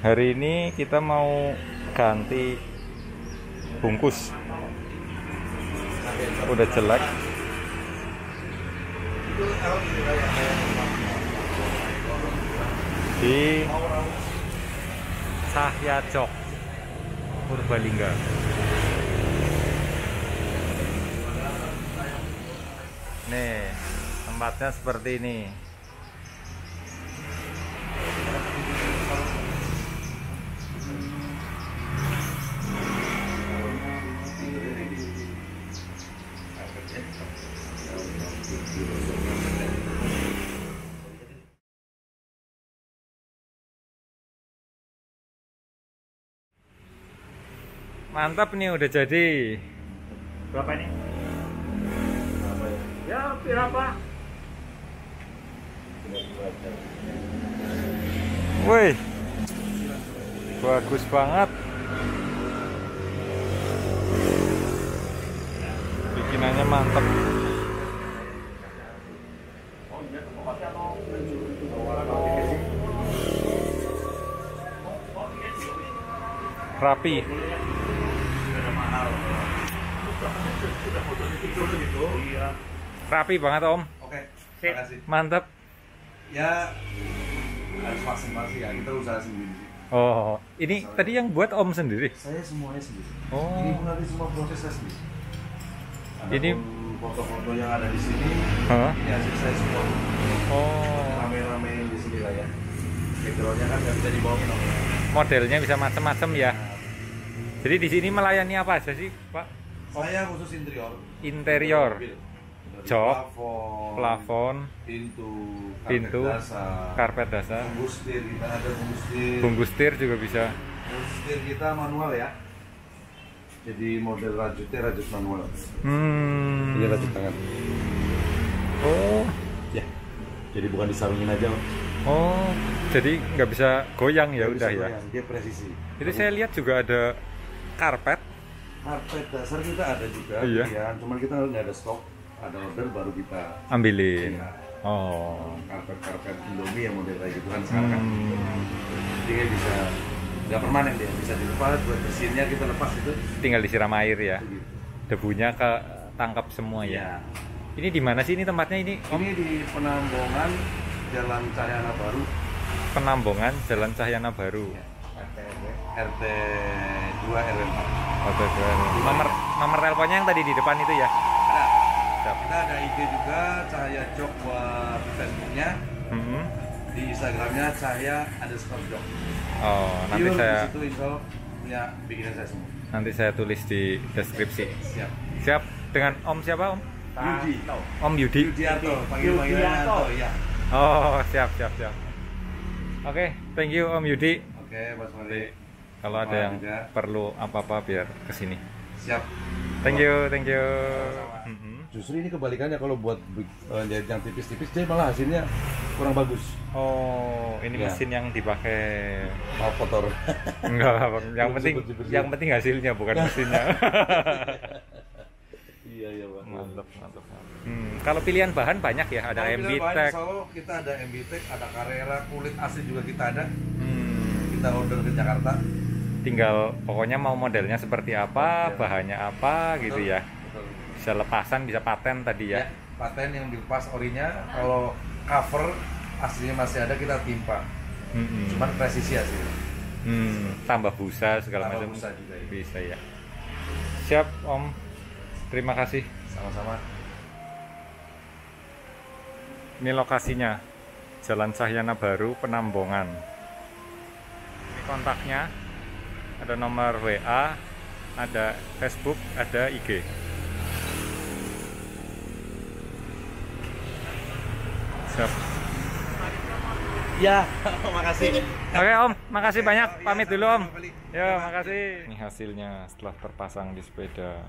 Hari ini kita mau ganti bungkus. Udah jelek. Di Cahya Jok Purbalingga. Nih, tempatnya seperti ini. Mantap nih udah jadi. Berapa ini? Ya, berapa? Woi. Bagus banget. Bikinannya mantep. Rapi. Iya. Rapi banget Om. Oke, terima kasih. Mantap. Ya harus maksimal sih ya, kita usaha sendiri sih. Oh, ini tadi yang buat Om sendiri. Saya semuanya sendiri. Oh. Ini pun nanti semua proses saya sendiri. Ada Ini- foto-foto yang ada di sini, Hah? ini hasil saya semua. Oh, Rame-rame di sini lah ya. Backgroundnya kan nggak bisa dibohongin om. modelnya bisa macam-macam ya. Nah, Jadi di sini melayani apa aja sih, Pak? saya khusus interior. Interior, Jok, plafon, plafon, pintu, karpet pintu, dasar, karpet dasar, bungkus setir kita ada bungkus setir. bungkus setir juga bisa. Bungkus setir kita manual ya. Jadi model rajutnya rajut manual. Hmm. Ini rajut tangan. Oh, Ya. Jadi bukan disarungin aja. Oh. Jadi nggak bisa goyang ya Nggak udah ya. goyang, Dia presisi. Itu saya lihat juga ada karpet. Karpet dasar kita ada juga. Iya. Ya, cuman kita nggak ada stok. Ada order baru kita. Ambilin. Iya. Oh. Karpet-karpet Indomie yang model kayak gitu kan sekarang kan. Hmm. Jadi kayak bisa nggak permanen dia, bisa dilepas buat bersihinnya kita lepas itu. Tinggal disiram air ya. Itu gitu. Debunya ke tangkap semua ya. Ini di mana sih ini tempatnya ini? Om? Ini di Penambongan Jalan Cahyana Baru Penambongan Jalan Cahyana Baru. RT 2 RW 4. Oke, oke. Nomor nomor teleponnya yang tadi di depan itu ya. Ada. Siap. Kita ada IG juga Cahaya Jok buat Facebooknya. Mhm. Di Instagramnya Cahaya underscore Jok. Oh, nanti Pure saya di situ insya Allah punya bikinan saya semua. nanti saya tulis di deskripsi. Siap. Siap. Dengan Om siapa Om? Yudi. Om Yudi. Yudiarto, panggil panggilannya. Anto, iya. Oh, siap, siap, siap. Oke, thank you Om Yudi. Oke, Mas Mari. Kalau ada yang juga. perlu apa-apa biar ke sini. Siap. Thank you, thank you. Mhm. Justru ini kebalikannya kalau buat uh, yang tipis-tipis dia malah hasilnya kurang bagus. Oh, ini Ya. mesin yang dipakai. Maaf kotor. Enggak, apa yang Belum penting yang penting hasilnya bukan mesinnya. iya iya Pak. mantap, mantap. Hmm, kalau pilihan bahan banyak ya, ada Kalau MB kita ada MB Tech, ada Carrera, kulit asli juga kita ada. Hmm, Kita order ke Jakarta. tinggal pokoknya mau modelnya seperti apa, Ya. bahannya apa gitu Betul, ya. Betul. Bisa lepasan, bisa paten tadi ya. Ya, paten yang dilepas orinya, kalau cover aslinya masih ada kita timpa. Hmm, Cuman presisi hasil. hmm, tambah busa segala Tambah macam. busa juga ya. Bisa ya. Siap, Om. Terima kasih. Sama-sama. Ini lokasinya Jalan Cahyana Baru, Penambongan. Ini kontaknya. Ada nomor WA, ada Facebook, ada IG. Siap. Ya, makasih. Oke Om, makasih banyak. Pamit dulu Om. Ya, makasih. Ini hasilnya setelah terpasang di sepeda.